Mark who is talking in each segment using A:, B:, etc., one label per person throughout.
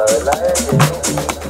A: la verdad es que...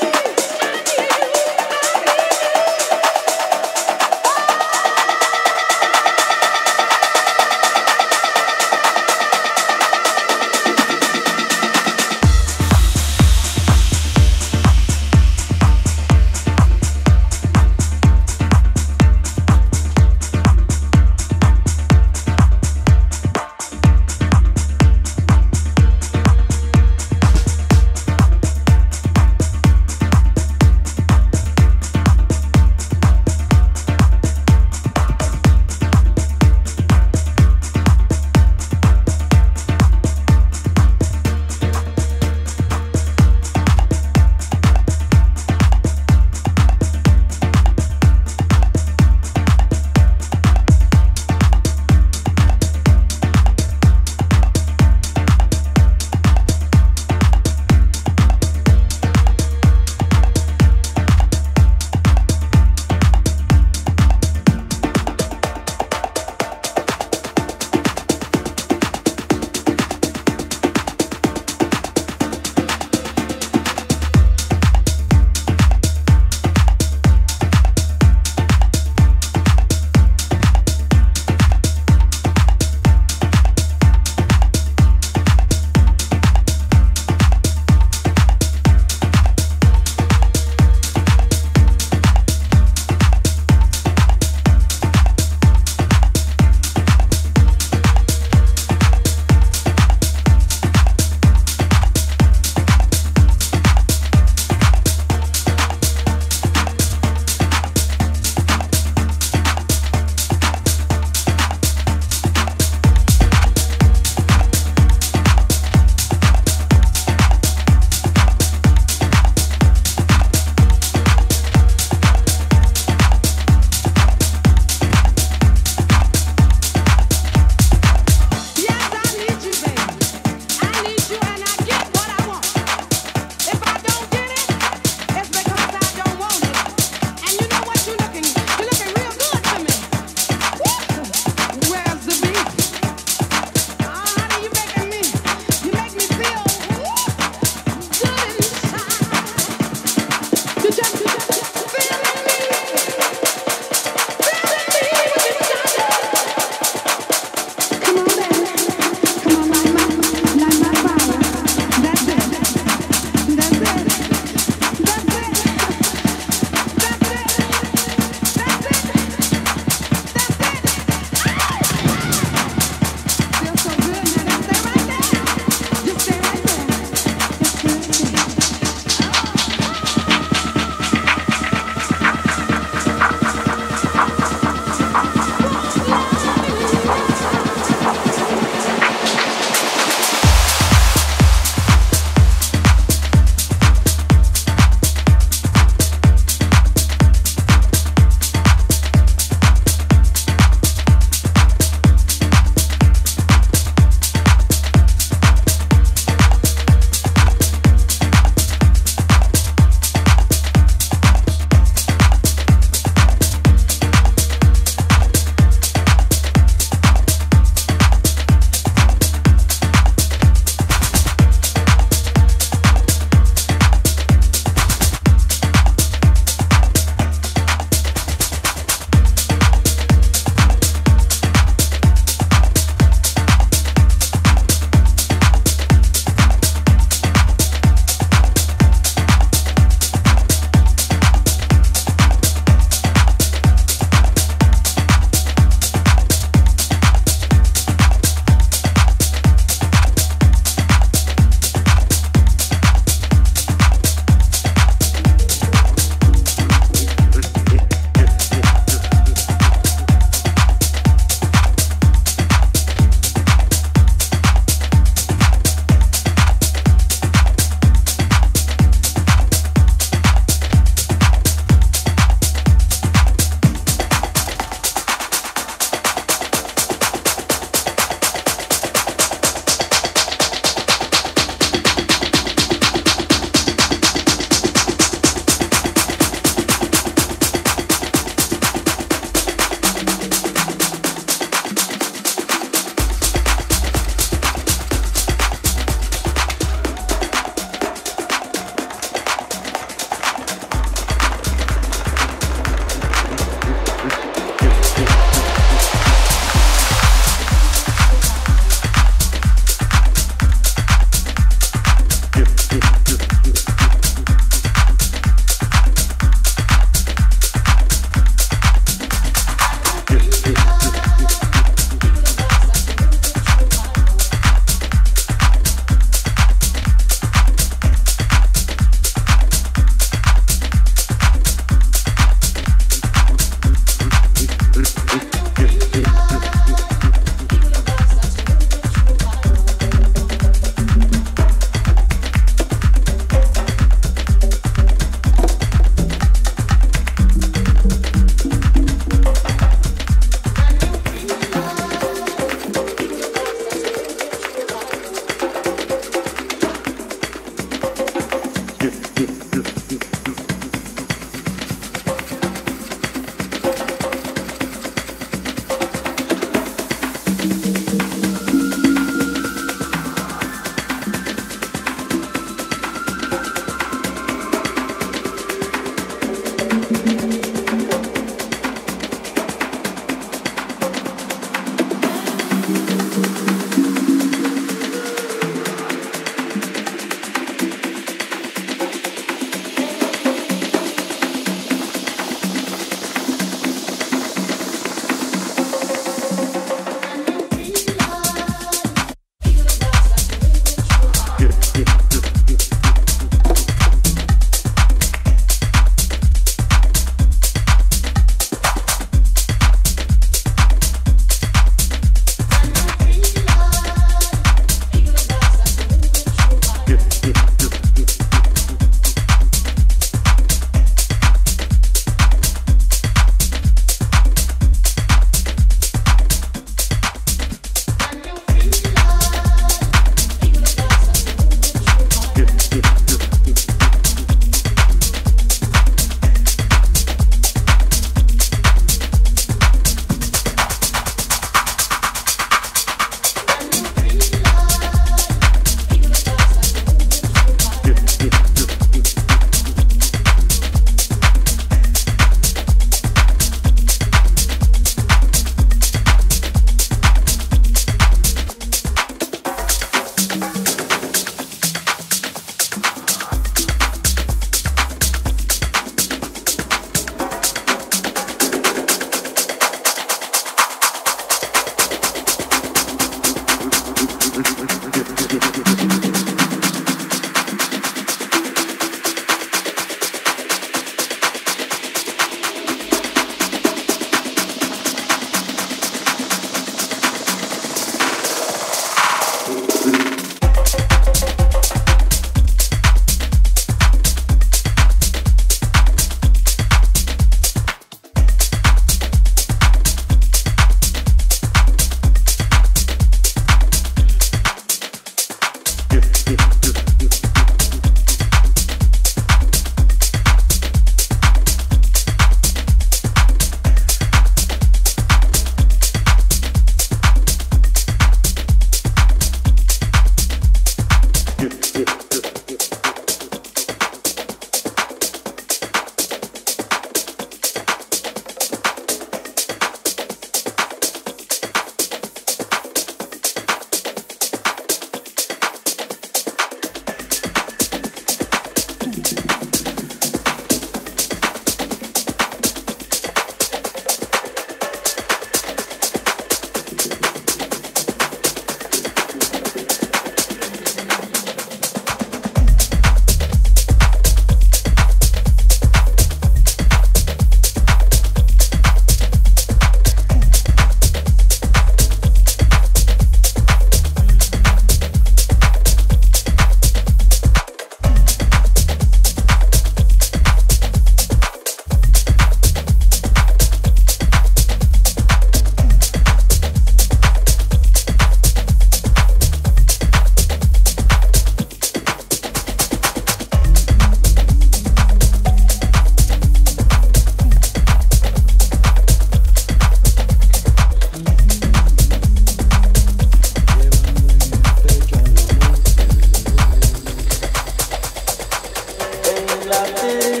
B: la
C: paix.